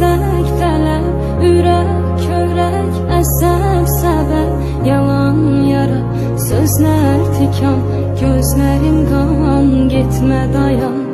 fələk tələb Ürək, körək, əsəb, səbəb. Yalan, yara, sözlər tikan Gözlərim qan, getmə dayan.